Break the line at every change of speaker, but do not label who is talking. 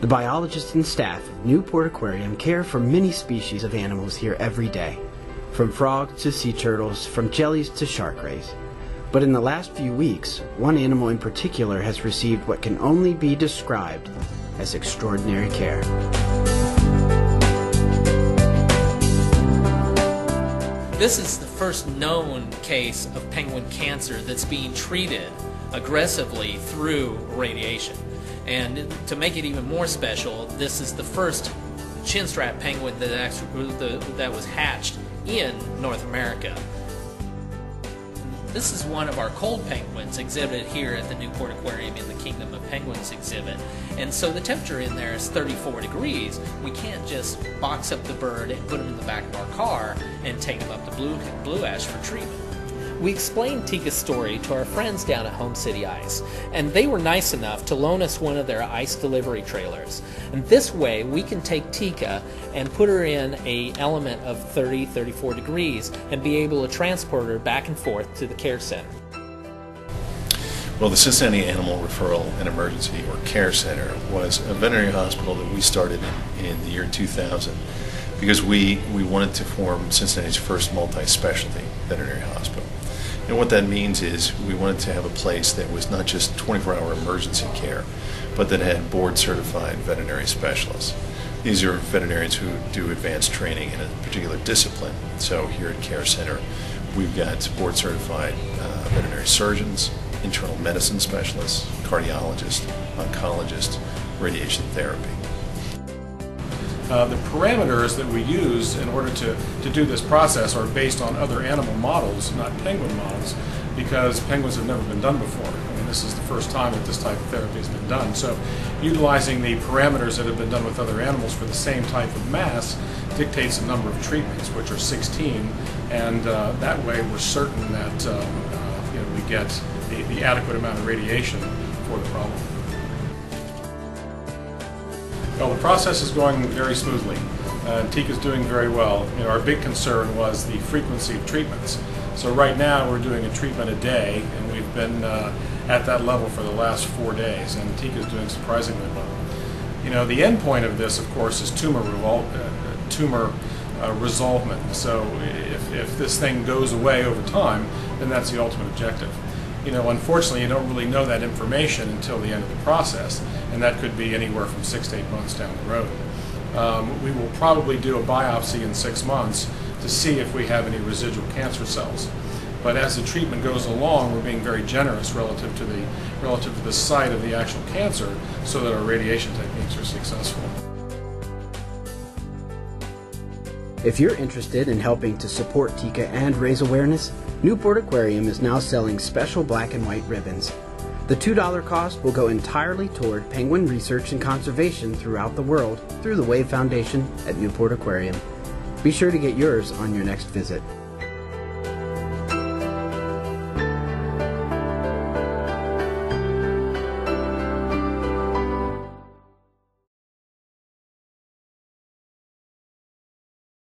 The biologists and staff of Newport Aquarium care for many species of animals here every day, from frogs to sea turtles, from jellies to shark rays. But in the last few weeks, one animal in particular has received what can only be described as extraordinary care.
This is the first known case of penguin cancer that's being treated aggressively through radiation. And to make it even more special, this is the first chinstrap penguin that, actually, that was hatched in North America. This is one of our cold penguins exhibited here at the Newport Aquarium in the Kingdom of Penguins exhibit. And so the temperature in there is 34 degrees. We can't just box up the bird and put him in the back of our car and take him up to Blue, Blue Ash for treatment we explained Tica's story to our friends down at Home City Ice, and they were nice enough to loan us one of their ice delivery trailers. And this way, we can take Tica and put her in a element of 30, 34 degrees and be able to transport her back and forth to the care center.
Well, the Cincinnati Animal Referral and Emergency or Care Center was a veterinary hospital that we started in, in the year 2000 because we, we wanted to form Cincinnati's first multi-specialty veterinary hospital. And what that means is we wanted to have a place that was not just 24 hour emergency care, but that had board certified veterinary specialists. These are veterinarians who do advanced training in a particular discipline. So here at Care Center, we've got board certified uh, veterinary surgeons, internal medicine specialists, cardiologists, oncologists, radiation therapy.
Uh, the parameters that we use in order to, to do this process are based on other animal models, not penguin models, because penguins have never been done before. I mean, this is the first time that this type of therapy has been done. So, utilizing the parameters that have been done with other animals for the same type of mass dictates the number of treatments, which are 16, and uh, that way we're certain that um, uh, you know, we get the, the adequate amount of radiation for the problem. Well, the process is going very smoothly. Uh, is doing very well. You know, our big concern was the frequency of treatments. So right now we're doing a treatment a day, and we've been uh, at that level for the last four days, and Tica is doing surprisingly well. You know, the end point of this, of course, is tumor, revol- uh, tumor uh, resolvement. So if, if this thing goes away over time, then that's the ultimate objective you know, unfortunately, you don't really know that information until the end of the process, and that could be anywhere from six to eight months down the road. Um, we will probably do a biopsy in six months to see if we have any residual cancer cells. But as the treatment goes along, we're being very generous relative to the relative to the site of the actual cancer, so that our radiation techniques are successful.
If you're interested in helping to support Tica and raise awareness, Newport Aquarium is now selling special black and white ribbons. The $2 cost will go entirely toward penguin research and conservation throughout the world through the Wave Foundation at Newport Aquarium. Be sure to get yours on your next visit.